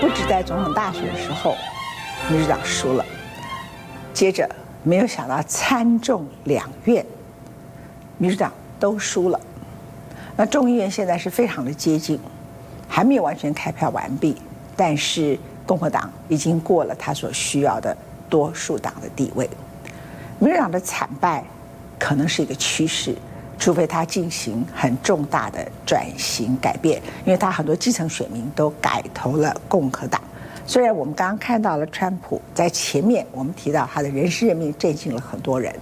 不止在总统大选的时候，民主党输了，接着没有想到参众两院，民主党都输了。那众议院现在是非常的接近，还没有完全开票完毕，但是共和党已经过了他所需要的多数党的地位。民主党的惨败可能是一个趋势，除非他进行很重大的转型改变，因为他很多基层选民都改投了共和党。虽然我们刚刚看到了川普在前面，我们提到他的人事任命震惊了很多人。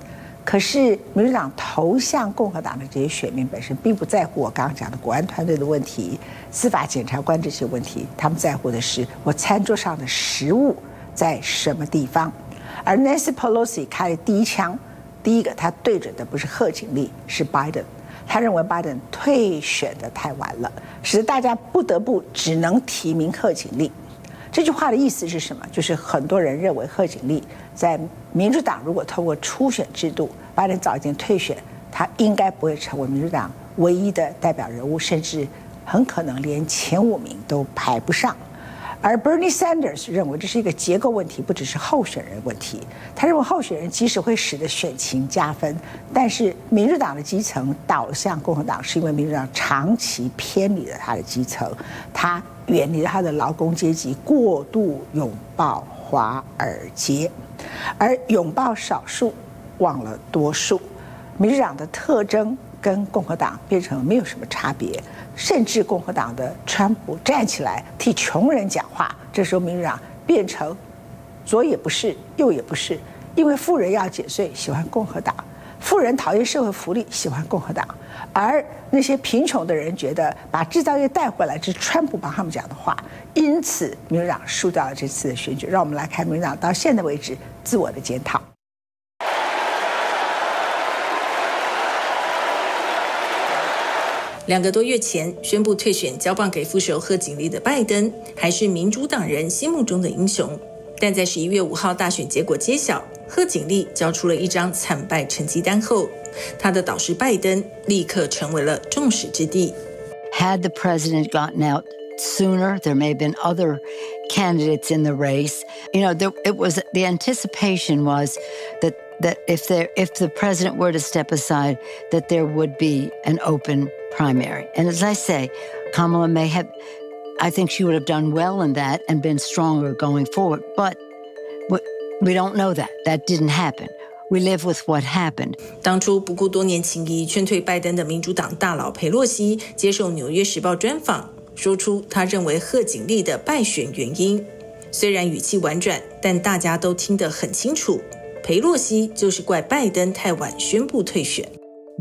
可是，民主党投向共和党的这些选民本身并不在乎我刚刚讲的国安团队的问题、司法检察官这些问题，他们在乎的是我餐桌上的食物在什么地方。而 Nancy Pelosi 开的第一枪，第一个他对准的不是贺锦丽，是 Biden。他认为 Biden 退选的太晚了，使得大家不得不只能提名贺锦丽。这句话的意思是什么？就是很多人认为贺锦丽在民主党如果通过初选制度，拜登早已经退选，他应该不会成为民主党唯一的代表人物，甚至很可能连前五名都排不上。而 Bernie Sanders 认为这是一个结构问题，不只是候选人问题。他认为候选人即使会使得选情加分，但是民主党的基层倒向共和党，是因为民主党长期偏离了他的基层，他。远离了他的劳工阶级，过度拥抱华尔街，而拥抱少数，忘了多数。民主党的特征跟共和党变成没有什么差别，甚至共和党的川普站起来替穷人讲话，这时候民主党变成左也不是，右也不是，因为富人要减税，喜欢共和党。富人讨厌社会福利，喜欢共和党；而那些贫穷的人觉得把制造业带回来，是川普帮他们讲的话。因此，民主党输掉了这次的选举。让我们来看民主党到现在为止自我的检讨。两个多月前宣布退选，交棒给副手贺锦丽的拜登，还是民主党人心目中的英雄。但在十一月五号大选结果揭晓。贺锦丽交出了一张惨败成绩单后，他的导师拜登立刻成为了众矢之的。Had the president gotten out sooner, there may have been other candidates in the race. You know, there, it was the anticipation was that that if there if the president were to step aside, that there would be an open primary. And as I say, Kamala may have. I think she would have done well in that and been stronger going forward. But we don't know that. That didn't happen. We live with what happened. 当初不顾多年情谊劝退拜登的民主党大佬佩洛西接受《纽约时报》专访，说出他认为贺锦丽的败选原因。虽然语气婉转，但大家都听得很清楚。佩洛西就是怪拜登太晚宣布退选。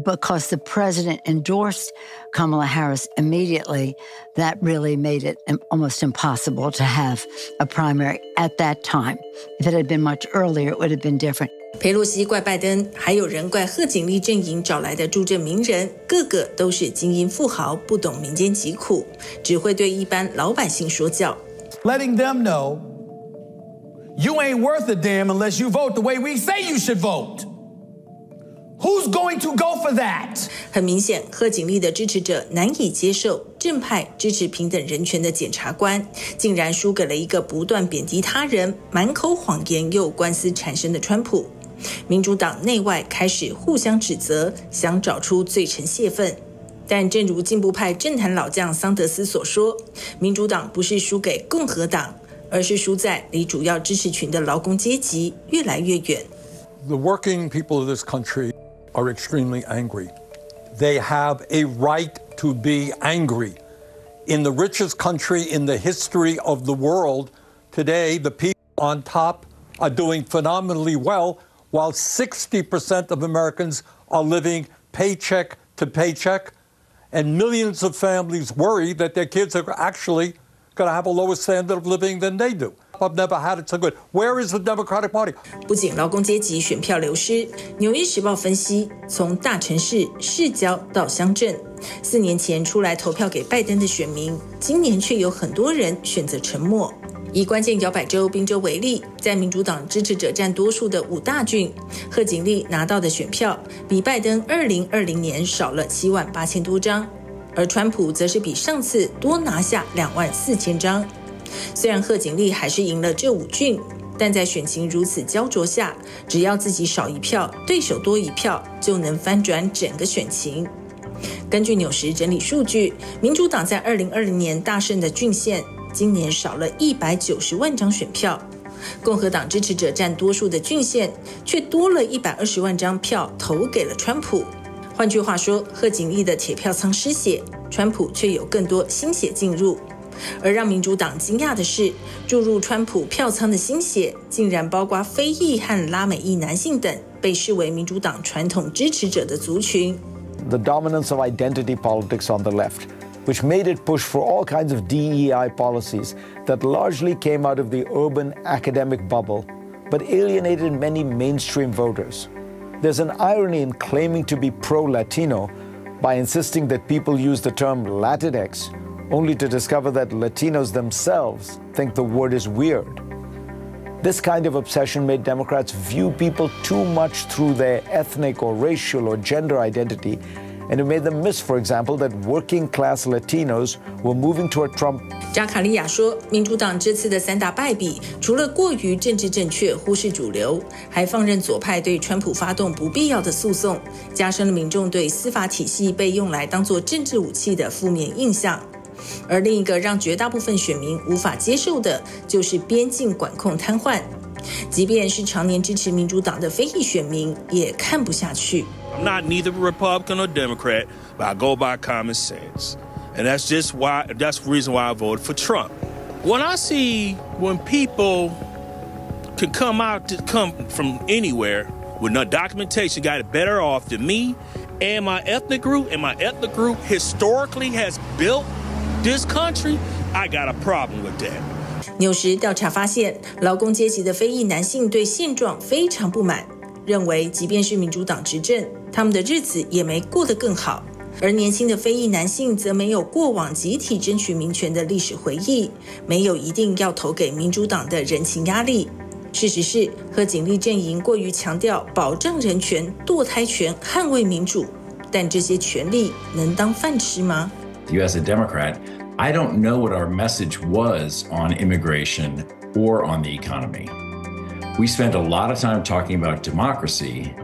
because the president endorsed Kamala Harris immediately, that really made it almost impossible to have a primary at that time. If it had been much earlier, it would have been different. 佩洛西怪拜登，还有人怪贺锦丽阵营找来的助阵名人，个个都是精英富豪，不懂民间疾苦，只会对一般老百姓说教。Letting them know you ain't worth a damn unless you vote the way we say you should vote. Who's going to go for that？很明显，贺锦丽的支持者难以接受正派支持平等人权的检察官，竟然输给了一个不断贬低他人、满口谎言又官司缠身的川普。民主党内外开始互相指责，想找出罪臣泄愤。但正如进步派政坛老将桑德斯所说，民主党不是输给共和党，而是输在离主要支持群的劳工阶级越来越远。The working people of this country. are extremely angry. They have a right to be angry. In the richest country in the history of the world, today the people on top are doing phenomenally well, while 60% of Americans are living paycheck to paycheck. And millions of families worry that their kids are actually going to have a lower standard of living than they do. I've never had it so good. Where is the Democratic Party? 不仅劳工阶级选票流失，《纽约时报》分析，从大城市、市郊到乡镇，四年前出来投票给拜登的选民，今年却有很多人选择沉默。以关键摇摆州宾州为例，在民主党支持者占多数的五大郡，贺锦丽拿到的选票比拜登二零二零年少了七万八千多张，而川普则是比上次多拿下两万四千张。虽然贺锦丽还是赢了这五郡，但在选情如此焦灼下，只要自己少一票，对手多一票，就能翻转整个选情。根据纽时整理数据，民主党在二零二零年大胜的郡县，今年少了一百九十万张选票；共和党支持者占多数的郡县，却多了一百二十万张票投给了川普。换句话说，贺锦丽的铁票仓失血，川普却有更多新血进入。而让民主党惊讶的是，注入川普票仓的新血，竟然包括非裔和拉美裔男性等被视为民主党传统支持者的族群。the dominance of identity politics on the left, which made it push for all kinds of DEI policies that largely came out of the urban academic bubble, but alienated many mainstream voters. There's an irony in claiming to be pro Latino by insisting that people use the term Latinx, only to discover that Latinos themselves think the word is weird. This kind of obsession made Democrats view people too much through their ethnic or racial or gender identity, and it made them miss, for example, that working class Latinos were moving toward Trump. 扎卡利亚说，民主党这次的三大败笔，除了过于政治正确、忽视主流，还放任左派对川普发动不必要的诉讼，加深了民众对司法体系被用来当作政治武器的负面印象。 而另一个让绝大部分选民无法接受的，就是边境管控瘫痪。即便是常年支持民主党的非裔选民，也看不下去。I'm not neither Republican or Democrat, but I go by common sense, and that's just why that's the reason why I voted for Trump. When I see when people can come out to come from anywhere with no documentation, got it better off than me and my ethnic group, and my ethnic group historically has built this country, I got a problem with that. 纽时调查发现，劳工阶级的非裔男性对现状非常不满，认为即便是民主党执政，他们的日子也没过得更好。而年轻的非裔男性则没有过往集体争取民权的历史回忆，没有一定要投给民主党的人情压力。事实是，贺锦丽阵营过于强调保障人权、堕胎权、捍卫民主，但这些权利能当饭吃吗 ？You as a Democrat. I don't know what our message was on immigration or on the economy. We spent a lot of time talking about democracy,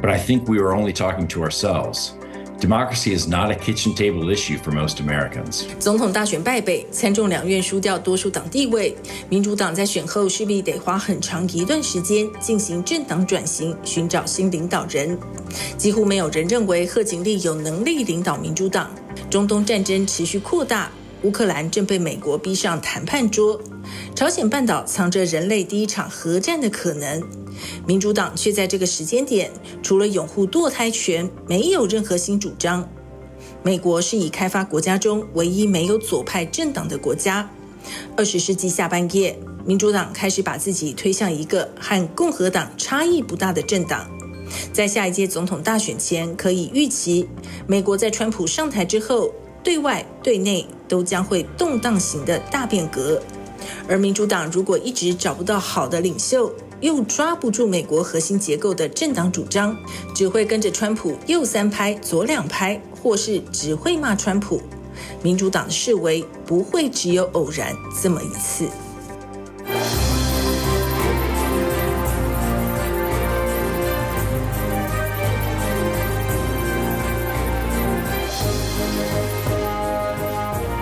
but I think we were only talking to ourselves. Democracy is not a kitchen table issue for most Americans. 总统大选败北，参众两院输掉多数党地位，民主党在选后势必得花很长一段时间进行政党转型，寻找新领导人。几乎没有人认为贺锦丽有能力领导民主党。 中东战争持续扩大，乌克兰正被美国逼上谈判桌，朝鲜半岛藏着人类第一场核战的可能。民主党却在这个时间点，除了拥护堕胎权，没有任何新主张。美国是以开发国家中唯一没有左派政党的国家。二十世纪下半叶，民主党开始把自己推向一个和共和党差异不大的政党。在下一届总统大选前，可以预期，美国在川普上台之后，对外对内都将会动荡型的大变革。而民主党如果一直找不到好的领袖，又抓不住美国核心结构的政党主张，只会跟着川普右三拍左两拍，或是只会骂川普。民主党的示威不会只有偶然这么一次。